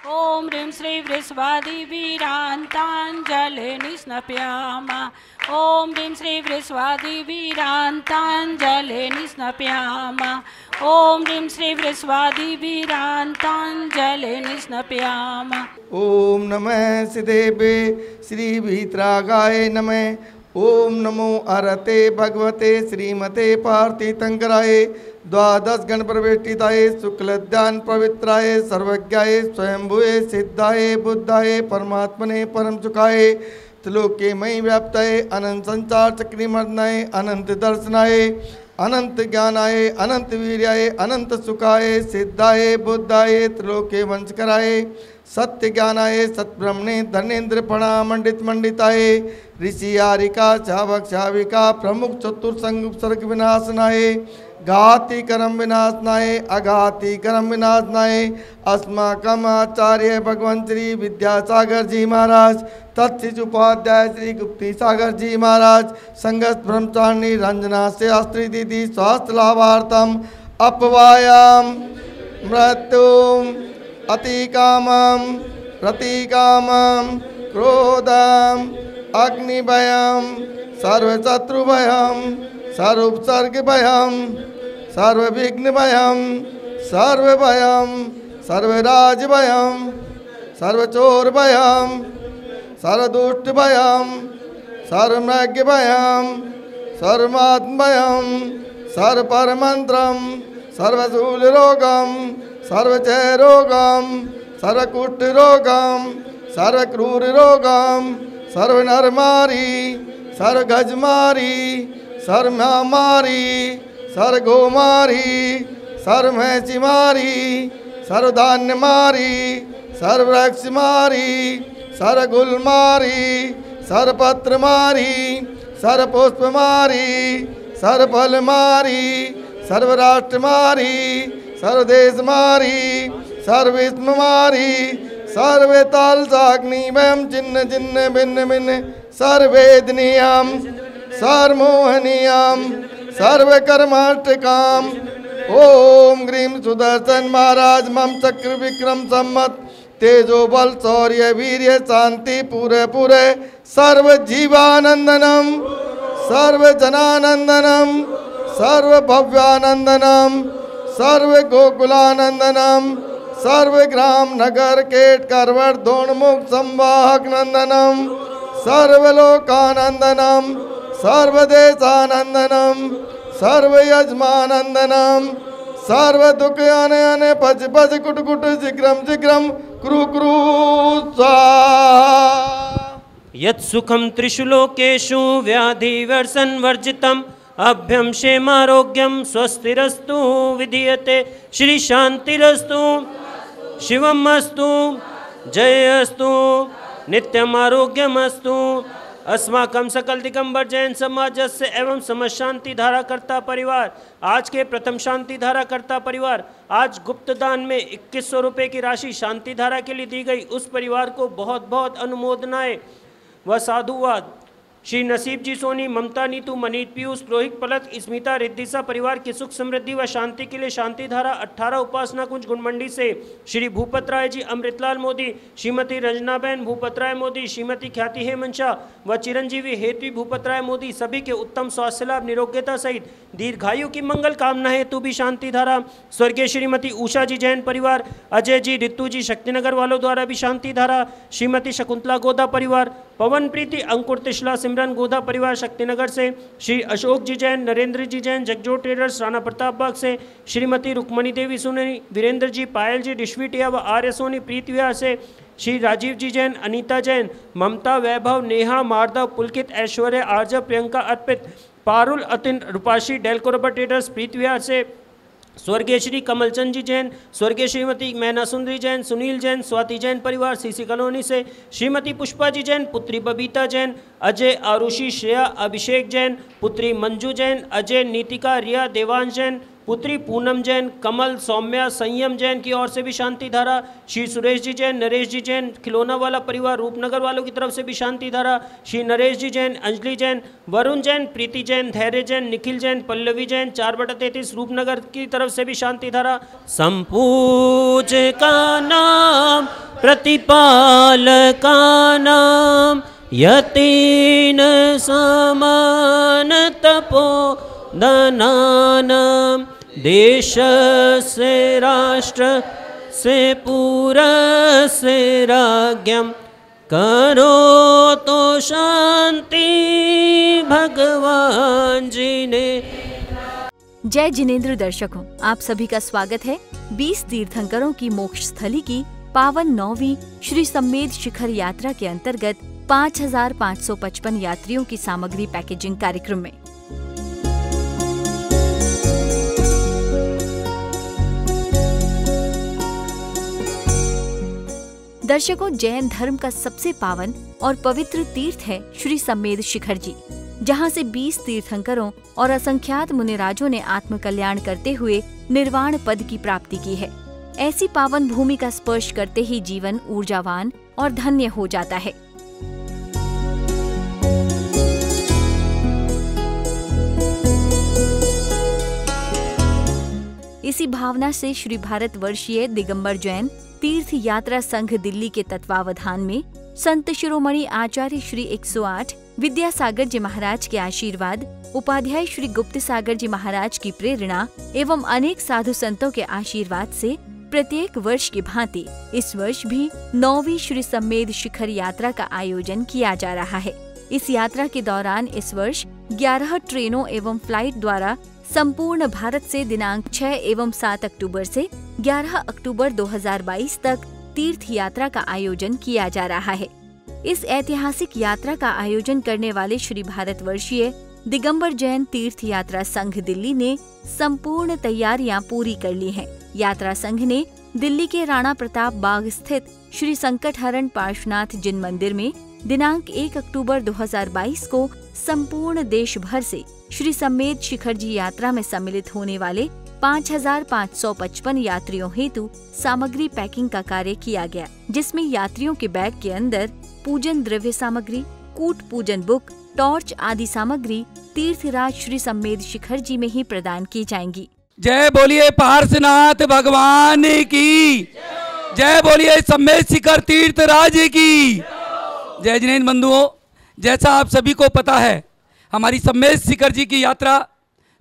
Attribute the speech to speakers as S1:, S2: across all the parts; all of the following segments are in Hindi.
S1: ॐ ह्रीं श्री वृस्वादिवीरान्ताञ्जले निस्नप्यामा। ॐ ह्रीं श्री वृस्वादिवीरान्ताञ्जले निस्नप्यामा। ॐ ह्रीं श्री वृस्वादिवीरान्ताञ्जले निस्नप्यामा।
S2: ओम नमः सिदेवे भीतरागाय नमः। ओम नमो अरते भगवते श्रीमते पार्थितंकराय द्वादश गण प्रवेष्टिताय शुक्लध्यान पवित्राय, सर्वज्ञाय स्वयंभुए सिद्धाय, बुद्धाय, परमात्मने परम सुखाय त्रिलोके मयि व्याप्ताय, अनंत संचार चक्रिमर्दनाय अनंत दर्शनाय, अनंत ज्ञानाय, अनंत वीर्याय, अनंत सुखाय, सिद्धाय, बुद्धाय, त्रिलोके वंशकराय सत्य ज्ञानाय सत्ब्रह्मणे धनेन्द्र पणा मंडित मंडिताय, ऋषि आरिका चावक चाविका प्रमुख चतुर्संग सर्ग विनाशनाय घाति कर्म विनाशनाय अघाति कर्म विनाशनाय। अस्माकम आचार्य भगवान श्री विद्यासागर जी महाराज तत्सिज उपाध्याय श्री गुप्ती सागर जी महाराज संगत ब्रह्मचारिणी रंजना शास्त्री दीदी स्वास्थ्य लाभार्थम अपवायाम मृत्यु मृत्युम अतिकामं प्रतिकामं क्रोधम् अग्निभयं सर्वशत्रुभयं सर्वोपसर्गभयं सर्वविघ्नभयं, सर्वभयं, सर्वराजभयं, सर्वचोरभयं, सर्वदुष्टभयं सर्वमृग्भयं सर्वमात्मभयं सर्वपरमन्त्रं, सर्वशूलरोगं, सर्वचयरोगं, सर्वकुष्ठरोगं, सर्वक्रूररोगं, सर्वनरमारी, सर्वगजमारी सर्वमारी सर्वगोमारी सर्वमैसिमारी सर्वधान्यमारी सर्ववृक्षमारी सर्वगुलमारी सर्वपत्रमारी सर्वपुष्पमारी सर्वफलमारी सर्वराष्ट्रमारी सर्वदेशमारी सर्विस्मारी सर्वेताल साग्निमयम चिन्ह चिन्ह भिन्न भिन्न सर्वेदनीयम सर्वमोहनीयम सर्वकर्माष्टकाम ओम ग्रीम सुदर्शन महाराज, मम चक्र विक्रम सम्मत, तेजो बल शौर्य वीर्य, शांति, पूरे पूरे सर्व जीवानंदनम सर्व जनानंदनम सर्व भव्यानंदनम सर्व गोकुलानंदनम सर्व ग्राम नगर, केट, करवट, दोणमुख, संवाहक नंदनम, सर्वलोकानंदनम सर्वदेशानंदनम सर्व यजमानंदनम सर्व दुख अने अने पच पच कुट कुट शीघ्रम शीघ्रम क्रू क्रू स्वाहा।
S3: यत्सुखं त्रिषु लोकेषु व्याधिवर्षन्वर्जितम् अभ्यं क्षेमारोग्यं स्वस्तिरस्तु विधीयते। श्रीशान्तिरस्तु। शिवम् अस्तु। जय अस्तु। नित्यम् अस्माकं सकल दिगंबर जैन समाज से एवं समाज शांति धारा करता परिवार। आज के प्रथम शांति धारा करता परिवार, आज गुप्त दान में इक्कीस सौ रुपये की राशि शांति धारा के लिए दी गई। उस परिवार को बहुत बहुत अनुमोदनाएँ। व साधुवाद श्री नसीब जी सोनी, ममता नीतू मनीत पीयूष, रोहित पलक, स्मिता रिद्धिसा परिवार की सुख समृद्धि व शांति के लिए शांति धारा 18 उपासना कुंज गुणमंडी से श्री भूपत राय जी, अमृतलाल मोदी, श्रीमती रंजनाबेन भूपत राय मोदी, श्रीमती ख्याति हेमंत शाह व चिरंजीवी हेतु भूपत राय मोदी सभी के उत्तम स्वास्थ्य लाभ, निरोग्यता सहित दीर्घायु की मंगल कामना हेतु भी शांति धारा स्वर्गीय श्रीमती उषा जी जैन परिवार, अजय जी, रितु जी शक्तिनगर वालों द्वारा भी शांति धारा श्रीमती शकुंतला गोदा परिवार पवन प्रीति अंकुर तिशला सिमरन गोदा परिवार शक्तिनगर से श्री अशोक जी जैन, नरेंद्र जी जैन जगजो ट्रेडर्स राणा प्रताप बाग से श्रीमती रुक्मणी देवी सोनी, वीरेंद्र जी, पायल जी डिशविटिया व आर्य सोनी, प्रीत विहार से श्री राजीव जी जैन, अनीता जैन, ममता, वैभव, नेहा मार्दव पुलकित, ऐश्वर्य आर्जव प्रियंका अर्पित, पारुल, अतिन, रूपाशी, डेलकोरबा ट्रेडर्स प्रीत विहार से स्वर्गीय श्री कमलचंद जी जैन, स्वर्गीय श्रीमती मैना सुंदरी जैन, सुनील जैन, स्वाति जैन परिवार, सीसी कॉलोनी से श्रीमती पुष्पा जी जैन, पुत्री बबीता जैन, अजय आरुषि, श्रेया अभिषेक जैन, पुत्री मंजू जैन, अजय नीतिका, रिया देवांश जैन पुत्री पूनम जैन, कमल, सौम्या, संयम जैन की ओर से भी शांति धारा श्री सुरेश जी जैन, नरेश जी जैन, खिलौना वाला परिवार, रूपनगर वालों की तरफ़ से भी शांति धारा श्री नरेश जी जैन, अंजलि जैन, वरुण जैन, प्रीति जैन, धैर्य जैन, निखिल जैन, पल्लवी जैन, चार बटा तैतीस, रूपनगर की तरफ़ से भी शांति धारा संपूज का नाम प्रतिपालकानां यतेन समानतपो दनानां देशस्य राष्ट्रस्य पुरस्य करो तो शांति भगवान जी ने।
S4: जय जिनेन्द्र दर्शकों आप सभी का स्वागत है 20 तीर्थंकरों की मोक्ष स्थली की पावन नौवीं श्री सम्मेद शिखर यात्रा के अंतर्गत 5,555 यात्रियों की सामग्री पैकेजिंग कार्यक्रम में। दर्शकों जैन धर्म का सबसे पावन और पवित्र तीर्थ है श्री सम्मेद शिखर जी, जहाँ से 20 तीर्थंकरों और असंख्यात मुनिराजों ने आत्म कल्याण करते हुए निर्वाण पद की प्राप्ति की है। ऐसी पावन भूमि का स्पर्श करते ही जीवन ऊर्जावान और धन्य हो जाता है। इसी भावना से श्री भारत वर्षीय दिगंबर जैन तीर्थ यात्रा संघ दिल्ली के तत्वावधान में संत शिरोमणि आचार्य श्री 108 विद्यासागर जी महाराज के आशीर्वाद, उपाध्याय श्री गुप्त सागर जी महाराज की प्रेरणा एवं अनेक साधु संतों के आशीर्वाद से प्रत्येक वर्ष की भांति इस वर्ष भी नौवीं श्री सम्मेद शिखर यात्रा का आयोजन किया जा रहा है। इस यात्रा के दौरान इस वर्ष 11 ट्रेनों एवं फ़्लाइट द्वारा संपूर्ण भारत से दिनांक 6 एवं 7 अक्टूबर से 11 अक्टूबर 2022 तक तीर्थ यात्रा का आयोजन किया जा रहा है इस ऐतिहासिक यात्रा का आयोजन करने वाले श्री भारत वर्षीय दिगंबर जैन तीर्थ यात्रा संघ दिल्ली ने संपूर्ण तैयारियाँ पूरी कर ली हैं। यात्रा संघ ने दिल्ली के राणा प्रताप बाग स्थित श्री संकट हरण पार्श्वनाथ जिन मंदिर में दिनांक 1 अक्टूबर 2022 को संपूर्ण देश भर से श्री सम्मेद शिखर जी यात्रा में सम्मिलित होने वाले 5,555 यात्रियों हेतु सामग्री पैकिंग का कार्य किया गया जिसमें यात्रियों के बैग के अंदर पूजन द्रव्य सामग्री कूट पूजन बुक टॉर्च आदि सामग्री तीर्थराज श्री सम्मेद शिखर जी में ही प्रदान की जाएँगी।
S5: जय बोलिए पार्श्वनाथ भगवान की। जय बोलिए सम्मेद शिखर तीर्थ राज की। जय जिनेन्द्र बंधुओं जैसा आप सभी को पता है हमारी सम्मेद शिखर जी की यात्रा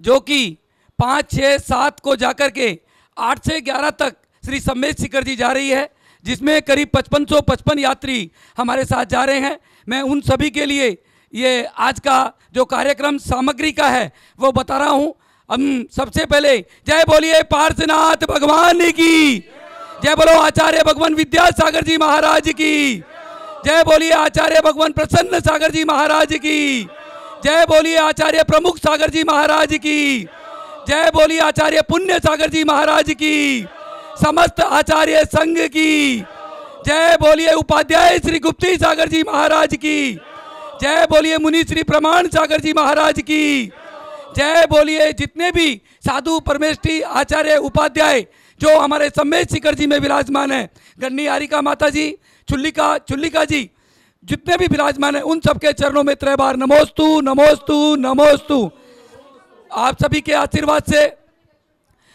S5: जो कि पाँच छः सात को जाकर के आठ से ग्यारह तक श्री सम्मेद शिखर जी जा रही है, जिसमें करीब पचपन सौ पचपन यात्री हमारे साथ जा रहे हैं। मैं उन सभी के लिए ये आज का जो कार्यक्रम सामग्री का है, वो बता रहा हूँ। हम सबसे पहले जय बोलिए पार्श्वनाथ भगवान की। जय बोलो आचार्य भगवान विद्यासागर जी महाराज की। जय बोलिए आचार्य भगवान प्रसन्न सागर जी महाराज की। जय बोलिए आचार्य प्रमुख सागर जी महाराज की। जय बोलिए आचार्य पुण्य सागर जी महाराज की, समस्त आचार्य संघ की। जय बोलिए उपाध्याय श्री गुप्ती सागर जी महाराज की। जय बोलिए मुनि श्री प्रमाण सागर जी महाराज की। जय बोलिए जितने भी साधु, परमेष्ठी, आचार्य, उपाध्याय, जो हमारे सम्मेद शिखर जी में विराजमान है, गन्नी आरिका माता जी, चुल्लिका चुल्लिका जी, जितने भी विराजमान है, उन सबके चरणों में त्रय बार नमोस्तु नमोस्तु नमोस्तु। आप सभी के आशीर्वाद से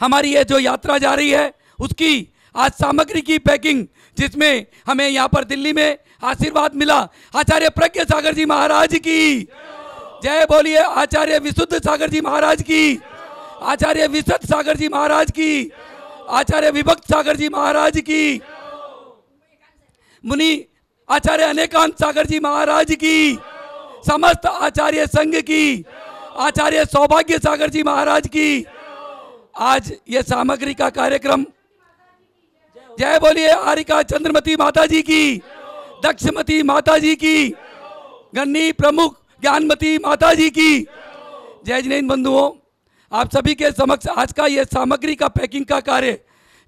S5: हमारी ये जो यात्रा जा रही है, उसकी आज सामग्री की पैकिंग, जिसमें हमें यहाँ पर दिल्ली में आशीर्वाद मिला। आचार्य प्रज्ञ सागर जी महाराज की। जय बोलिए आचार्य विशुद्ध सागर जी महाराज की। आचार्य विशुद्ध सागर जी महाराज की। आचार्य विभक्त सागर जी महाराज की। मुनि आचार्य अनेकांत सागर जी महाराज की। समस्त आचार्य संघ की। आचार्य सौभाग्य सागर जी महाराज की आज ये सामग्री का कार्यक्रम। जय बोलिए आरिका चंद्रमती माता जी की, दक्षमती माता जी की, गन्नी प्रमुख ज्ञानमती माता जी की। जय जिनेन्द्र बंधुओं, आप सभी के समक्ष आज का ये सामग्री का पैकिंग का कार्य,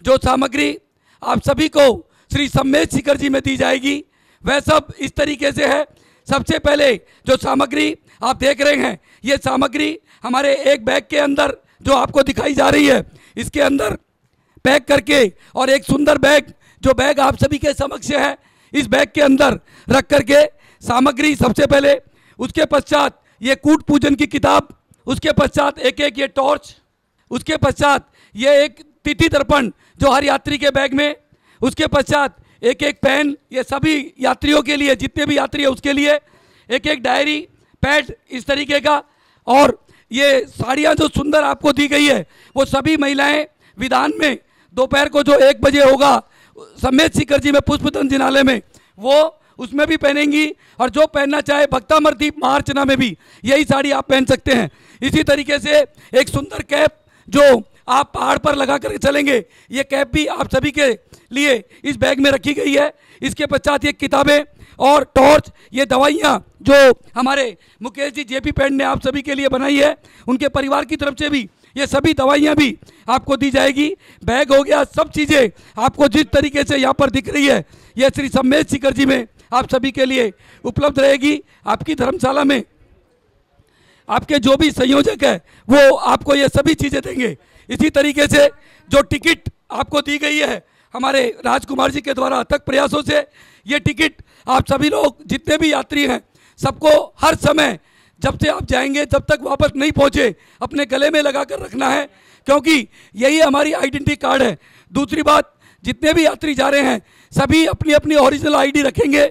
S5: जो सामग्री आप सभी को श्री सम्मेद शिखर जी में दी जाएगी, वह सब इस तरीके से है। सबसे पहले जो सामग्री आप देख रहे हैं, ये सामग्री हमारे एक बैग के अंदर जो आपको दिखाई जा रही है, इसके अंदर पैक करके और एक सुंदर बैग, जो बैग आप सभी के समक्ष है, इस बैग के अंदर रख करके सामग्री सबसे पहले, उसके पश्चात ये कूट पूजन की किताब, उसके पश्चात एक एक ये टॉर्च, उसके पश्चात ये एक तिथि दर्पण जो हर यात्री के बैग में, उसके पश्चात एक एक पेन ये सभी यात्रियों के लिए, जितने भी यात्री है उसके लिए एक एक डायरी, पैड इस तरीके का, और ये साड़ियाँ जो सुंदर आपको दी गई है, वो सभी महिलाएँ विधान में दोपहर को जो एक बजे होगा, समेत शिखर जी में पुष्पतन जिनालय में, वो उसमें भी पहनेंगी, और जो पहनना चाहे भक्ता मरदीप महार्चना में भी यही साड़ी आप पहन सकते हैं। इसी तरीके से एक सुंदर कैप जो आप पहाड़ पर लगा कर चलेंगे। ये कैप भी आप सभी के लिए इस बैग में रखी गई है। इसके पश्चात ये किताबें और टॉर्च, ये दवाइयाँ जो हमारे मुकेश जी जेपी पेंट ने आप सभी के लिए बनाई है, उनके परिवार की तरफ़ से भी ये सभी दवाइयाँ भी आपको दी जाएगी। बैग हो गया, सब चीज़ें आपको जिस तरीके से यहाँ पर दिख रही है, ये श्री सम्मेद शिखर जी में आप सभी के लिए उपलब्ध रहेगी। आपकी धर्मशाला में आपके जो भी संयोजक है, वो आपको ये सभी चीज़ें देंगे। इसी तरीके से जो टिकट आपको दी गई है, हमारे राजकुमार जी के द्वारा अथक प्रयासों से, ये टिकट आप सभी लोग जितने भी यात्री हैं, सबको हर समय जब से आप जाएँगे, जब तक वापस नहीं पहुँचे, अपने गले में लगा कर रखना है, क्योंकि यही हमारी आइडेंटिटी कार्ड है। दूसरी बात, जितने भी यात्री जा रहे हैं, सभी अपनी अपनी ओरिजिनल आईडी रखेंगे।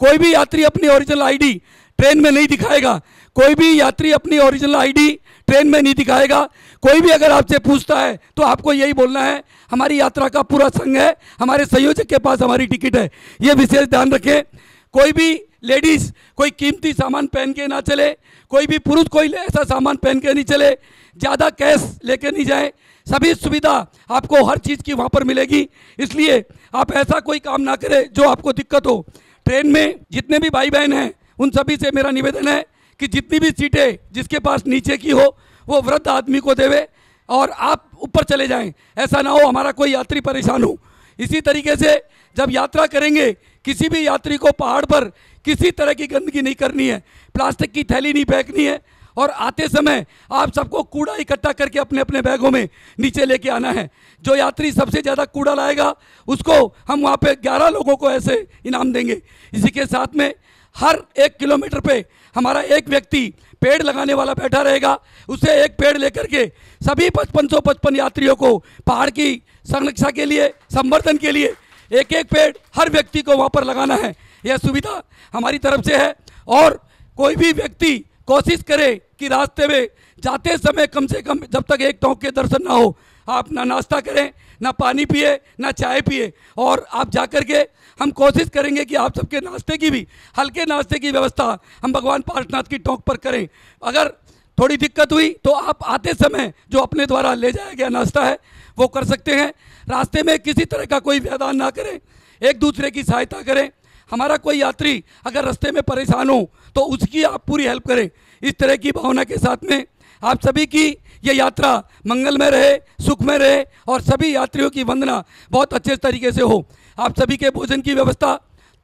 S5: कोई भी यात्री अपनी ओरिजिनल आईडी ट्रेन में नहीं दिखाएगा। कोई भी यात्री अपनी ओरिजिनल आईडी ट्रेन में नहीं दिखाएगा। कोई भी अगर आपसे पूछता है तो आपको यही बोलना है, हमारी यात्रा का पूरा संघ है, हमारे संयोजक के पास हमारी टिकट है। ये विशेष ध्यान रखें। कोई भी लेडीज़, कोई कीमती सामान पहन के ना चले, कोई भी पुरुष, कोई ऐसा सामान पहन के नहीं चले, ज़्यादा कैश लेके नहीं जाए। सभी सुविधा आपको हर चीज़ की वहाँ पर मिलेगी। इसलिए आप ऐसा कोई काम ना करें जो आपको दिक्कत हो। ट्रेन में जितने भी भाई बहन हैं, उन सभी से मेरा निवेदन है कि जितनी भी सीटें जिसके पास नीचे की हो, वो वृद्ध आदमी को देवे और आप ऊपर चले जाएँ। ऐसा ना हो हमारा कोई यात्री परेशान हो। इसी तरीके से जब यात्रा करेंगे, किसी भी यात्री को पहाड़ पर किसी तरह की गंदगी नहीं करनी है। प्लास्टिक की थैली नहीं फेंकनी है और आते समय आप सबको कूड़ा इकट्ठा करके अपने अपने बैगों में नीचे लेके आना है। जो यात्री सबसे ज़्यादा कूड़ा लाएगा, उसको हम वहाँ पे 11 लोगों को ऐसे इनाम देंगे। इसी के साथ में हर एक किलोमीटर पे हमारा एक व्यक्ति पेड़ लगाने वाला बैठा रहेगा। उसे एक पेड़ लेकर के सभी पचपन सौ पचपन यात्रियों को पहाड़ की संरक्षा के लिए, संवर्धन के लिए एक एक पेड़ हर व्यक्ति को वहाँ पर लगाना है। यह सुविधा हमारी तरफ़ से है और कोई भी व्यक्ति कोशिश करे कि रास्ते में जाते समय कम से कम जब तक एक टोंक के दर्शन ना हो आप ना नाश्ता करें, ना पानी पिए, ना चाय पिए। और आप जा कर के हम कोशिश करेंगे कि आप सबके नाश्ते की भी, हल्के नाश्ते की व्यवस्था हम भगवान पार्शनाथ की टोंक पर करें। अगर थोड़ी दिक्कत हुई तो आप आते समय जो अपने द्वारा ले जाया गया नाश्ता है, वो कर सकते हैं। रास्ते में किसी तरह का कोई व्यवधान ना करें, एक दूसरे की सहायता करें। हमारा कोई यात्री अगर रास्ते में परेशान हो तो उसकी आप पूरी हेल्प करें। इस तरह की भावना के साथ में आप सभी की ये यात्रा मंगल में रहे सुख में रहे और सभी यात्रियों की वंदना बहुत अच्छे तरीके से हो। आप सभी के भोजन की व्यवस्था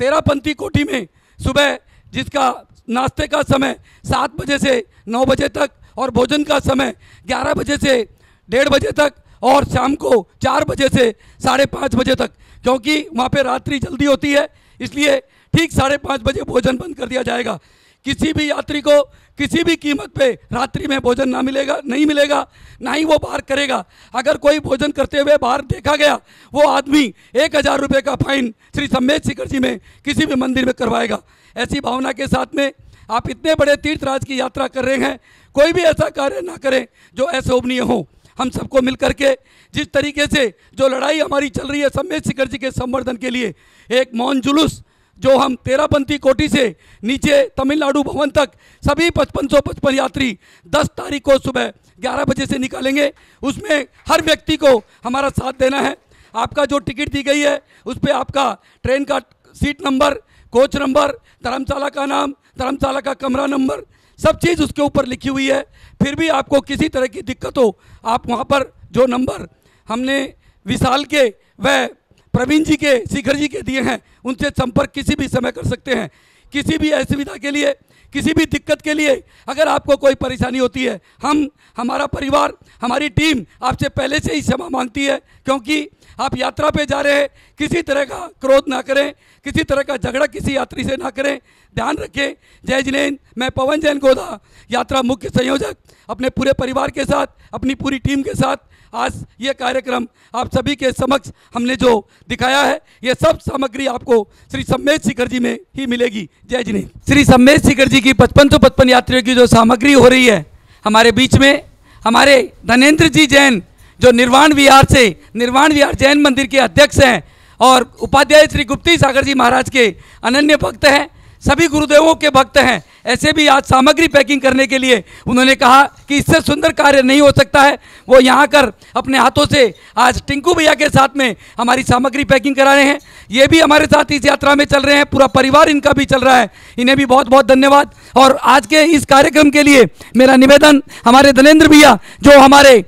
S5: तेरहपंथी कोठी में सुबह जिसका नाश्ते का समय सात बजे से नौ बजे तक और भोजन का समय ग्यारह बजे से डेढ़ बजे तक और शाम को चार बजे से साढ़े पाँच बजे तक, क्योंकि वहाँ पे रात्रि जल्दी होती है, इसलिए ठीक साढ़े पाँच बजे भोजन बंद कर दिया जाएगा। किसी भी यात्री को किसी भी कीमत पे रात्रि में भोजन ना मिलेगा, नहीं मिलेगा, ना ही वो बाहर करेगा। अगर कोई भोजन करते हुए बाहर देखा गया, वो आदमी एक हज़ार रुपये का फाइन श्री सम्मेद शिखर जी में किसी भी मंदिर में करवाएगा। ऐसी भावना के साथ में आप इतने बड़े तीर्थराज की यात्रा कर रहे हैं, कोई भी ऐसा कार्य ना करें जो अशोभनीय हो। हम सबको मिल करके जिस तरीके से जो लड़ाई हमारी चल रही है सम्मेद शिखर जी के संवर्धन के लिए, एक मौन जुलूस जो हम तेरहपंथी कोटी से नीचे तमिलनाडु भवन तक सभी पचपन सौ पचपन यात्री दस तारीख को सुबह ग्यारह बजे से निकालेंगे। उसमें हर व्यक्ति को हमारा साथ देना है। आपका जो टिकट दी गई है, उस पर आपका ट्रेन का सीट नंबर, कोच नंबर, धर्मशाला का नाम, धर्मशाला का कमरा नंबर, सब चीज़ उसके ऊपर लिखी हुई है। फिर भी आपको किसी तरह की दिक्कत हो, आप वहाँ पर जो नंबर हमने विशाल के वह प्रवीण जी के, शिखर जी के दिए हैं। उनसे संपर्क किसी भी समय कर सकते हैं। किसी भी असुविधा के लिए, किसी भी दिक्कत के लिए अगर आपको कोई परेशानी होती है, हम, हमारा परिवार, हमारी टीम आपसे पहले से ही क्षमा मांगती है, क्योंकि आप यात्रा पे जा रहे हैं, किसी तरह का क्रोध ना करें, किसी तरह का झगड़ा किसी यात्री से ना करें। ध्यान रखें, जय जिनेन, मैं पवन जैन गोदा यात्रा मुख्य संयोजक, अपने पूरे परिवार के साथ, अपनी पूरी टीम के साथ आज ये कार्यक्रम आप सभी के समक्ष हमने जो दिखाया है, ये सब सामग्री आपको श्री सम्मेद शिखर जी में ही मिलेगी। जय जिनेन्द्र श्री सम्मेद शिखर जी की पचपन सौ पचपन यात्रियों की जो सामग्री हो रही है, हमारे बीच में हमारे धनेन्द्र जी जैन, जो निर्वाण विहार से, निर्वाण विहार जैन मंदिर के अध्यक्ष हैं और उपाध्याय श्री गुप्ती सागर जी महाराज के अनन्य भक्त हैं, सभी गुरुदेवों के भक्त हैं। ऐसे भी आज सामग्री पैकिंग करने के लिए उन्होंने कहा कि इससे सुंदर कार्य नहीं हो सकता है। वो यहाँ कर अपने हाथों से आज टिंकू भैया के साथ में हमारी सामग्री पैकिंग करा रहे हैं। ये भी हमारे साथ इस यात्रा में चल रहे हैं, पूरा परिवार इनका भी चल रहा है। इन्हें भी बहुत बहुत धन्यवाद। और आज के इस कार्यक्रम के लिए मेरा निवेदन हमारे धनेन्द्र भैया, जो हमारे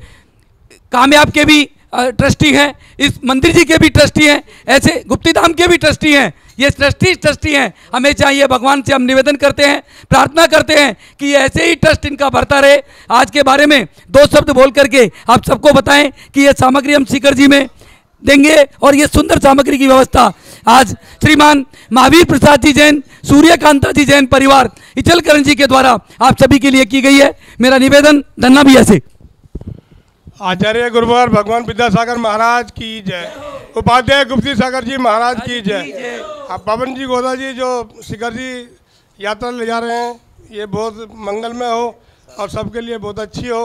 S5: कामयाब के भी ट्रस्टी हैं, इस मंदिर जी के भी ट्रस्टी हैं, ऐसे गुप्ती धाम के भी ट्रस्टी हैं ये ट्रस्टी ट्रस्टी हैं। हमें चाहिए भगवान से हम निवेदन करते हैं, प्रार्थना करते हैं कि ये ऐसे ही ट्रस्ट इनका बढ़ता रहे। आज के बारे में दो शब्द बोल करके आप सबको बताएँ कि ये सामग्री हम शिखर जी में देंगे और ये सुंदर सामग्री की व्यवस्था। आज श्रीमान महावीर प्रसाद जी जैन, सूर्यकांता जी जैन परिवार इचलकरण जी के द्वारा आप सभी के लिए की गई है। मेरा निवेदन, धन्ना भैया से।
S6: आचार्य गुरुवर भगवान विद्यासागर महाराज की जय। उपाध्याय गुप्ती सागर जी महाराज की जय। अब पवन जी गोदा जी जो शिखर जी यात्रा ले जा रहे हैं, ये बहुत मंगलमय हो और सबके लिए बहुत अच्छी हो।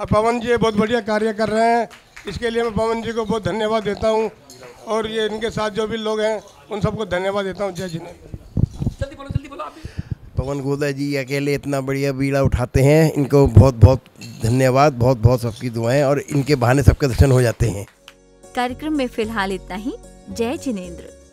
S6: और पवन जी बहुत बढ़िया कार्य कर रहे हैं। इसके लिए मैं पवन जी को बहुत धन्यवाद देता हूँ और ये इनके साथ जो भी लोग हैं, उन सबको धन्यवाद देता हूँ। जय जिन्हें
S5: जल्दी बोलो जल्दी बोलो आप भी।
S7: पवन गोदा जी अकेले इतना बढ़िया बीड़ा उठाते हैं। इनको बहुत बहुत धन्यवाद, बहुत बहुत सबकी दुआएँ और इनके बहाने सबके दर्शन हो जाते हैं।
S4: कार्यक्रम में फ़िलहाल इतना ही। जय जिनेन्द्र।